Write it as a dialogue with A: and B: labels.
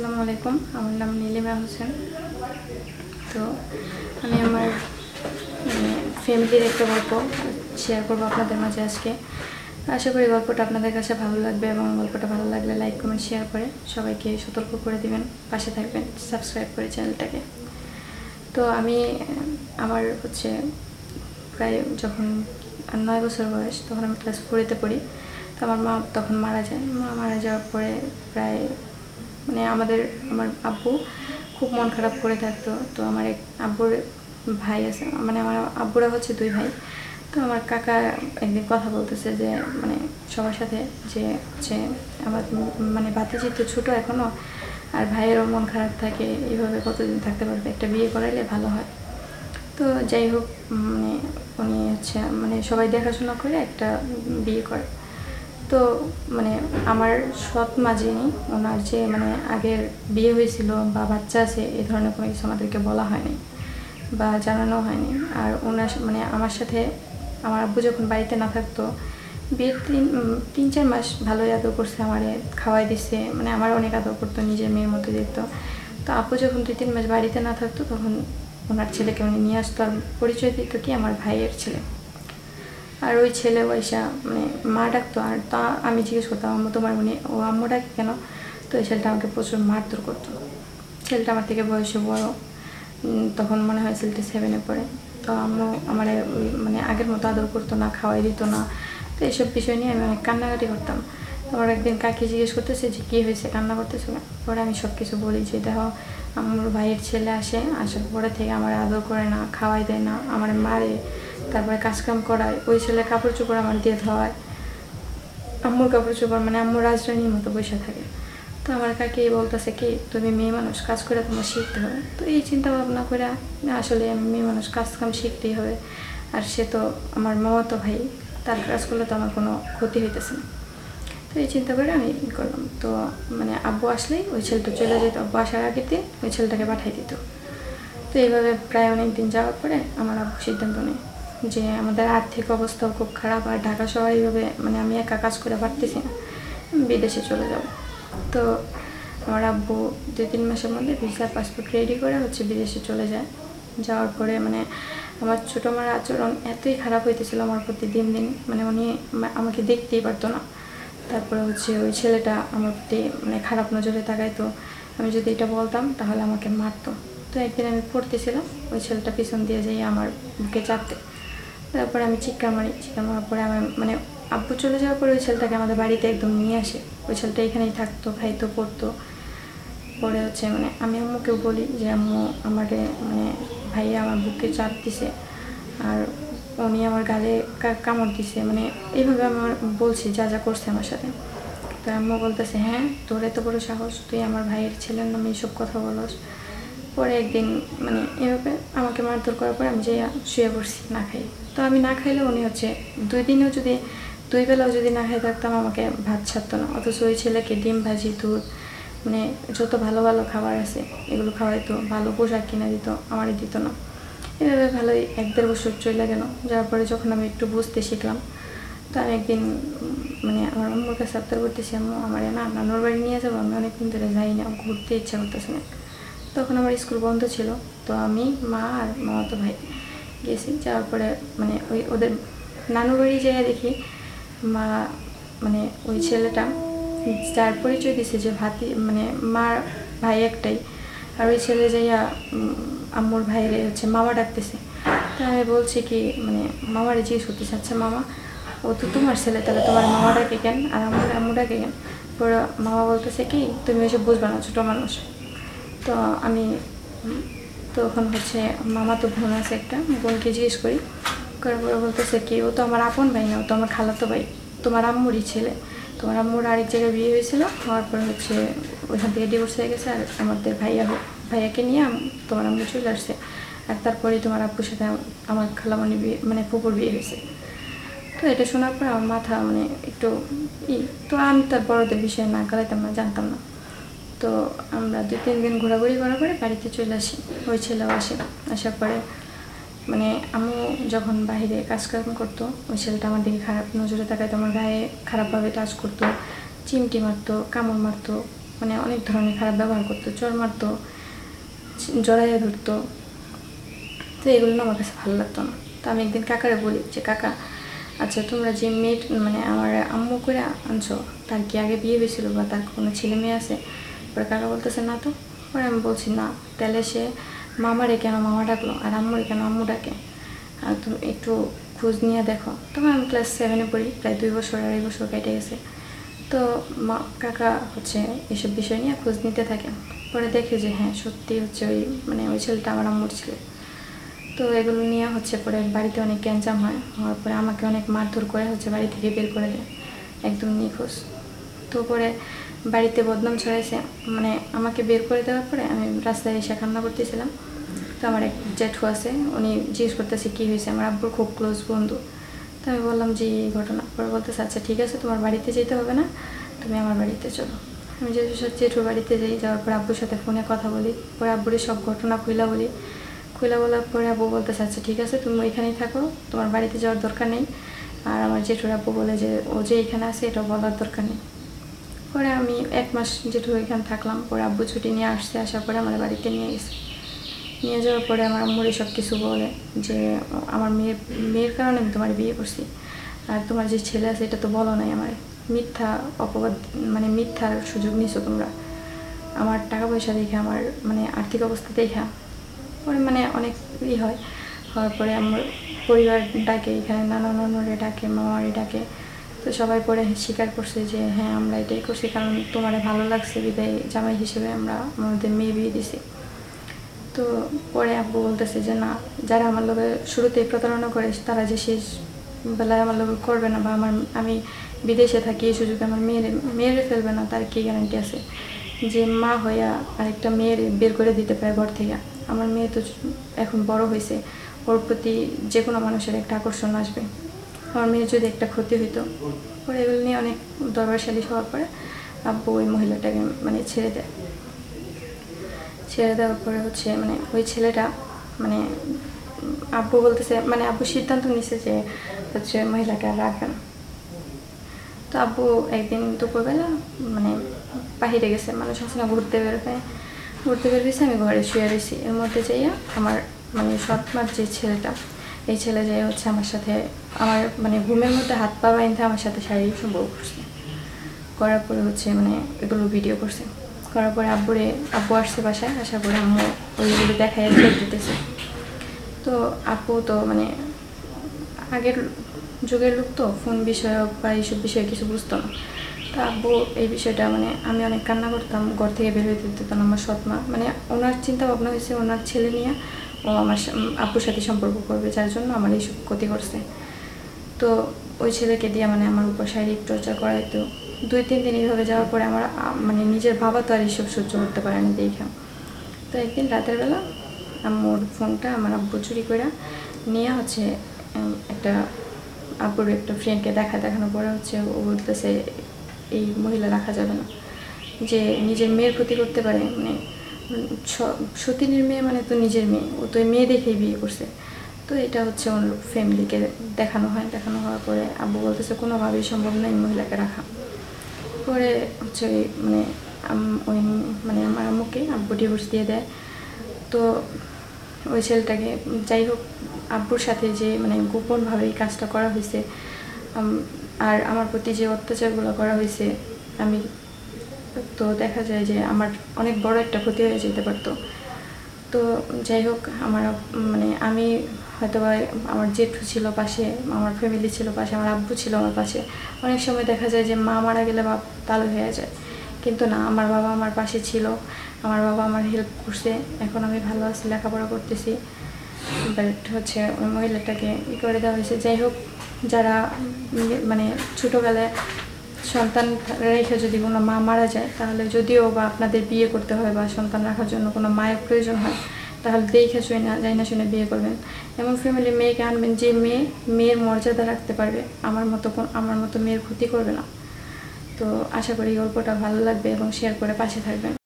A: আসসালামু আলাইকুম। আমার নাম নীলিমা হোসেন। তো আমি আমার মানে ফ্যামিলির একটা গল্প শেয়ার করব আপনাদের মাঝে আজকে। আশা করি গল্পটা আপনাদের কাছে ভালো লাগবে এবং গল্পটা ভালো লাগলে লাইক কমেন্ট শেয়ার করে সবাইকে সতর্ক করে দিবেন। পাশে থাকবেন সাবস্ক্রাইব করে চ্যানেলটাকে তো আমি, আমার হচ্ছে প্রায় যখন নয় বছর বয়স তখন আমি ক্লাস ফোরেতে পড়ি। তো আমার মা তখন মারা যায়। মা মারা যাওয়ার পরে প্রায় মানে আমাদের, আমার আব্বু খুব মন খারাপ করে থাকতো। তো আমার এক আব্বুর ভাই আছে মানে আমার আব্বুরা হচ্ছে দুই ভাই। তো আমার কাকা একদিন কথা বলতেছে যে মানে সবার সাথে যে হচ্ছে আমার মানে বাতিজি তো ছোটো এখনও আর ভাইয়েরও মন খারাপ থাকে, এইভাবে কতদিন থাকতে পারবে? একটা বিয়ে করাইলে ভালো হয়। তো যাই হোক মানে উনি হচ্ছে মানে সবাই দেখাশোনা করে একটা বিয়ে করে। তো মানে আমার সৎ মা যিনি, ওনার যে মানে আগের বিয়ে হয়েছিল বা বাচ্চা আছে এই ধরনের কোনো কিছু আমাদেরকে বলা হয়নি বা জানানো হয়নি। আর ওনার মানে আমার সাথে আমার আব্বু যখন বাড়িতে না থাকতো, বিয়ের তিন তিন, চার মাস ভালোই আদর করছে, আমারে খাওয়াই দিছে মানে আমার অনেক আদর করতো, নিজের মেয়ের মতো দেখতো। তো আব্বু যখন দুই, তিন মাস বাড়িতে না থাকতো, তখন ওনার ছেলেকে উনি নিয়ে আসতো আর পরিচয় দিত কি, আমার ভাইয়ের ছেলে। আর ওই ছেলে পয়সা মানে মা ডাকতো, আর তা আমি জিজ্ঞেস করতাম, আম্মু, তোমার মনে ও আম্মু ডাকে কেন? তো ওই ছেলেটা আমাকে প্রচুর মারধর করতো। ছেলেটা আমার থেকে বয়সে বড়। তখন মনে হয় ছেলেটা সেভেনে পড়ে। তো আম্মু আমার মানে আগের মতো আদর করতো না, খাওয়াই দিত না। তো এইসব বিষয় নিয়ে আমি অনেক কান্নাকাটি করতাম। তোমার একদিন কাকে জিজ্ঞেস করতেছে যে, কী হয়েছে? কান্না করতেছে? পরে আমি সব কিছু বলি যে, দেখো আমার ভাইয়ের ছেলে আসে, আসার পরে থেকে আমার আদর করে না, খাওয়াই দেয় না, আমার মারে তারপরে কাজকাম করায়, ওই ছেলে কাপড় চোপড় আমার দিয়ে ধোয়ায়। আম্মুর কাপড় চোপড় মানে আম্মুর রাজরানীর মতো বসে থাকে। তো আমার কাকি বলতেছে কি, তুমি মেয়ে মানুষ, কাজ করে তোমার শিখতে হবে। তো এই চিন্তা ভাবনা করে আসলে মেয়ে মানুষ কাজ কাম শিখতেই হবে। আর সে তো আমার মামাতো ভাই, তার কাজ করলে তো আমার কোনো ক্ষতি হইতেছে না। তো এই চিন্তা করে আমি করলাম। তো মানে আব্বু আসলেই ওই ছেলেটা চলে যেত, আব্বু আসার আগের দিন ওই ছেলেটাকে পাঠিয়ে দিত। তো এইভাবে প্রায় অনেক দিন যাওয়ার পরে আমার আব্বু সিদ্ধান্ত নেয়। যে আমাদের আর্থিক অবস্থাও খুব খারাপ আর ঢাকা শহরে এইভাবে মানে আমি একা কাজ করে পারতেছি না। বিদেশে চলে যাব। তো আমার আব্বু দুই, তিন মাসের মধ্যে ভিসা পাসপোর্ট রেডি করে হচ্ছে বিদেশে চলে যায়। যাওয়ার পরে মানে আমার ছোটো মার আচরণ এতই খারাপ হইতেছিল আমার প্রতি দিন দিন। মানে উনি আমাকে দেখতেই পারতো না। তারপরে হচ্ছে ওই ছেলেটা আমার প্রতি মানে খারাপ নজরে তাকাইতো। আমি যদি এটা বলতাম তাহলে আমাকে মারতো। তো একদিন আমি পড়তেছিলাম, ওই ছেলেটা পিছন দিয়ে যাই আমার বুকে চাপতে। তারপরে আমি চিৎকার মারি চিৎকার মারার পরে আমার মানে আব্বু চলে যাওয়ার পরে ওই ছেলেটাকে আমাদের বাড়িতে একদম নিয়ে আসে। ওই ছেলেটা এখানেই থাকতো, খাইতো, পড়তো। পরে হচ্ছে মানে আমি আম্মুকেও বলি যে, আম্মু, আমাকে মানে ভাইয়া আমার বুকে চাপ দিছে। আর উনি আমার গালে কামড় দিছে। মানে এইভাবে আমার বলছি, যা যা করছে আমার সাথে। তো আম্মু বলতেছে হ্যাঁ তোর এত বড় সাহস, তুই আমার ভাইয়ের ছেলের নামে এইসব কথা বলস। পরে একদিন মানে এভাবে আমাকে মারধর করার পরে আমি যে শুয়ে পড়ছি, না খাই। তো আমি না খাইলে উনি হচ্ছে দুই দিনেও যদি, দুই বেলাও যদি না খাই থাকতাম, আমাকে ভাত ছাড়তো না। অথচ ওই ছেলেকে ডিম, ভাজি, দুধ মানে যত ভালো ভালো খাবার আছে, এগুলো খাওয়াইতো, ভালো পোশাক কিনে দিত, আমারই দিত না। এভাবে ভালোই এক দেড় বছর চলে গেল। যাওয়ার পরে যখন আমি একটু বুঝতে শিখলাম, তো আমি একদিন মানে আমার আম্মুর কাছে আবদার করতেছি আমার না নানুর বাড়ি নিয়ে যাব, আমি অনেকদিন ধরে যাই না, ঘুরতে ইচ্ছা করতেছে না। তখন আমার স্কুল বন্ধ ছিল। তো আমি, মা আর মামাতো ভাই গেছি। যাওয়ার পরে মানে ওই ওদের নানুর বাড়ি যেয়ে দেখি মা মানে ওই ছেলেটা। যার পরিচয় দিছে যে ভাতি মানে মার ভাই একটাই। আর ওই ছেলে যাইয়া আম্মুর ভাইরে হচ্ছে মামা ডাকতেছে। তা আমি বলছি কি মানে মামারে জিজ্ঞেস করতেছে আচ্ছা মামা, ও তো তোমার ছেলে, তাহলে তোমার মামা ডাকে কেন? আর আমার আম্মু ডাকে কেন? পরে মামা বলতেছে কি, তুমি ওইসব বুঝবে না, ছোটো মানুষ। তো আমি তখন হচ্ছে মামা তো বোন আছে একটা বোনকে জিজ্ঞেস করি। করার পরে বলতেছে কি, ও তো আমার আপন ভাই না, ও তো আমার খালাতো ভাই, তোমার আম্মুরই ছেলে। তোমার আম্মুর আরেক জায়গায় বিয়ে হয়েছিল, হওয়ার পরে হচ্ছে ওইখান থেকে ডিভোর্স হয়ে গেছে, আর আমাদের ভাইয়া, ভাইয়াকে নিয়ে তোমার আম্মু চলে আসছে। আর তারপরে তোমার আব্বুর সাথে আম- আমার খালামণি বিয়ে মানে পুকুর বিয়ে হয়েছে। তো এটা শোনার পর আমার মাথা মানে একটু ই তো আমি তার বড়দের বিষয়ে না গালাইতাম না, জানতাম না। তো আমরা দু তিন দিন ঘোরাঘুরি করার পরে বাড়িতে চলে আসি, ওই ছেলেও আসে। আসার পরে মানে আমি যখন বাইরে কাজ কাম করতো, ওই ছেলেটা আমার দিকে খারাপ নজরে তাকাইতো, আমার গায়ে খারাপভাবে টাচ করতো, চিমটি মারতো, কামড় মারতো মানে অনেক ধরনের খারাপ ব্যবহার করতো চর মারতো, জড়াইয়া ধরতো। তো এগুলো না আমার কাছে ভালো লাগতো না। তো আমি একদিন কাকারে বলি যে, কাকা আচ্ছা তোমরা যে মেয়ে মানে আমার আম্মু করে আনছো, তার কি আগে বিয়ে হয়েছিল বা তার কোনো ছেলে মেয়ে আছে? পরে কাকা বলতেছে না তো পরে আমি বলছি, না, তাহলে সে মামারে কেন মামা ডাকলো আর আম্মুরে কেন আম্মু ডাকে? আর তুমি একটু খোঁজ নিয়ে দেখো। তখন আমি ক্লাস সেভেনে পড়ি, প্রায় দুই বছর, আড়াই বছর কেটে গেছে। তো মা, কাকা হচ্ছে এসব বিষয় নিয়ে খোঁজ নিতে থাকে। পরে দেখে যে হ্যাঁ সত্যি হচ্ছে ওই মানে ওই ছেলেটা আমার আম্মুর ছেলে। তো এগুলো নিয়ে হচ্ছে পরে বাড়িতে অনেক গ্যাঞ্জাম হয়। হওয়ার পরে আমাকে অনেক মারধর করে হচ্ছে বাড়ি থেকে বের করে দেয়। একদম নিখোঁজ। তো পরে বাড়িতে বদনাম ছড়াইছে মানে আমাকে বের করে দেওয়ার পরে আমি রাস্তায় এসে কান্না করতেছিলাম। তো আমার এক জেঠু আছে, উনি জিজ্ঞেস করতেছে, কী হয়েছে? আমার আব্বুর খুব ক্লোজ বন্ধু। তো আমি বললাম যে এই ঘটনা। পরে বলতেছে আচ্ছা ঠিক আছে, তোমার বাড়িতে যেতে হবে না, তুমি আমার বাড়িতে চলো। আমি জেঠুর সাথে জেঠুর বাড়িতে যাই, যাওয়ার পর আব্বুর সাথে ফোনে কথা বলি। পরে আব্বুর সব ঘটনা খুইলা বলি। খুলে বলার পরে আব্বু বলতেছে আচ্ছা ঠিক আছে, তুমি ওইখানেই থাকো, তোমার বাড়িতে যাওয়ার দরকার নেই। আর আমার জেঠুর আব্বু বলে যে, ও যে এখানে আছে এটা বলার দরকার নেই। পরে আমি এক মাস জেঠু এখানে থাকলাম, পরে আব্বু ছুটি নিয়ে আসতে আসার পরে আমার বাড়িতে নিয়ে গেছে। নিয়ে যাওয়ার পরে আমার আম্মুরে সব কিছু বলে যে, আমার মেয়ের মেয়ের কারণে আমি তোমার বিয়ে করছি। আর তোমার যে ছেলে আছে, এটা তো বলো নাই আমার মিথ্যা অপবাদ মানে মিথ্যার সুযোগ নিছো তোমরা। আমার টাকা পয়সা দেখে, আমার মানে আর্থিক অবস্থা দেখা। পরে মানে অনেক ই হয়। হওয়ার পরে আমার পরিবার ডাকে এখানে, নানা নানুরে ডাকে, মামারে ডাকে। তো সবাই পরে স্বীকার করছে যে হ্যাঁ আমরা এটাই করছি কারণ তোমার ভালো লাগছে, বিদায় জামাই হিসেবে আমরা আমাদের মেয়ে বিয়ে দিছি। তো পরে আব্বু বলতেছে যে, না, যারা আমার লোকে শুরুতেই প্রতারণা করে, তারা যে শেষ বেলায় আমার লোকে করবে না বা আমার, আমি বিদেশে থাকি, এই সুযোগে আমার মেয়ের, মেয়েরে ফেলবে না, তার কী গ্যারান্টি আছে যে মা হইয়া আরেকটা মেয়ের বের করে দিতে পারে ঘর থেকে? আমার মেয়ে তো এখন বড় হয়েছে ওর প্রতি যে কোনো মানুষের একটা আকর্ষণ আসবে। আমার মেয়ের যদি একটা ক্ষতি হইতো, পরে এগুলো নিয়ে অনেক দরবারশালী হওয়ার পরে আব্বু ওই মহিলাটাকে মানে ছেড়ে দেয়। ছেড়ে দেওয়ার পরে হচ্ছে মানে ওই ছেলেটা মানে আব্বু বলতেছে মানে আব্বু সিদ্ধান্ত নিছে যে হচ্ছে মহিলাকে আর রাখবে না। তো আব্বু একদিন দুপুরবেলা মানে বাহিরে গেছে মানুষ আছে না ঘুরতে বেরোবে ঘুরতে বের হয়েছে, আমি ঘরে শুয়ে রয়েছি এর মধ্যে যাইয়া আমার মানে সৎমার যে ছেলেটা এই ছেলে যাই হচ্ছে আমার সাথে, আমার মানে ঘুমের মধ্যে হাত পা বাইন্ধে আমার সাথে শারীরিক সম্পর্ক করছে। করার পরে হচ্ছে মানে এগুলো ভিডিও করছে। করার পরে আব্বুরে, আব্বু আসছে বাসায়, আসার পরে আম্মু ওইগুলো দেখাই দিতেছে। তো আপু তো মানে আগের যুগের লোক তো ফোন বিষয়ক বা এইসব বিষয়ে কিছু বুঝতো না। তো আব্বু এই বিষয়টা মানে আমি অনেক কান্না করতাম, ঘর থেকে বের হয়ে দিত না আমার সৎমা। মানে ওনার চিন্তা ভাবনা হয়েছে ওনার ছেলে নিয়ে ও আমার আব্বুর সাথে সম্পর্ক করবে, যার জন্য আমার এইসব ক্ষতি করছে। তো ওই ছেলেকে দিয়ে মানে আমার উপর শারীরিক চর্চা করাইতো দুই, তিন দিন এইভাবে যাওয়ার পরে আমার মানে নিজের বাবা তো আর এইসব সহ্য করতে পারে না দেখা। তো একদিন রাতের বেলা আম্মুর ফোনটা আমার আব্বু চুরি করে নিয়ে হচ্ছে একটা আব্বুর একটা ফ্রেন্ডকে দেখা দেখানোর পরে হচ্ছে ও বলতেছে, এই মহিলা রাখা যাবে না। যে নিজের মেয়ের ক্ষতি করতে পারে মানে সতীনের মেয়ে মানে তো নিজের মেয়ে। ও তো মেয়ে দেখেই বিয়ে করছে। তো এটা হচ্ছে ওর ফ্যামিলিকে দেখানো হয়। দেখানো হওয়ার পরে আব্বু বলতেছে, কোনোভাবেই সম্ভব নয় মহিলাকে রাখা। পরে হচ্ছে মানে ওই মানে আমার আম্মুকে, আব্বু ডিভোর্স দিয়ে দেয়। তো ওই ছেলেটাকে যাই হোক, আব্বুর সাথে যে মানে গোপনভাবে এই কাজটা করা হয়েছে আর আমার প্রতি যে অত্যাচারগুলো করা হয়েছে, আমি তো দেখা যায় যে আমার অনেক বড় একটা ক্ষতি হয়ে যেতে পারতো। তো যাই হোক, আমার মানে আমি হয়তো আমার জেঠু ছিল পাশে, আমার ফ্যামিলি ছিল পাশে, আমার আব্বু ছিল আমার পাশে। অনেক সময় দেখা যায় যে মা মারা গেলে বাপ তালু হয়ে যায়। কিন্তু না, আমার বাবা আমার পাশে ছিল, আমার বাবা আমার হেল্প করছে, এখন আমি ভালো আছি, লেখাপড়া করতেছি। বাট হচ্ছে ওই মহিলাটাকে ই করে দেওয়া হয়েছে। যাই হোক, যারা মানে ছোটোবেলায় সন্তান রেখে যদি কোনো মা মারা যায়, তাহলে যদিও বা আপনাদের বিয়ে করতে হয় বা সন্তান রাখার জন্য কোনো মায়ের প্রয়োজন হয়, তাহলে দেখে শুনে না যাই না শুনে বিয়ে করবেন। এমন ফ্যামিলি মেয়েকে আনবেন যে মেয়ে, মেয়ের মর্যাদা রাখতে পারবে। আমার মতো আমার মতো মেয়ের ক্ষতি করবে না। তো আশা করি গল্পটা ভালো লাগবে এবং শেয়ার করে পাশে থাকবেন।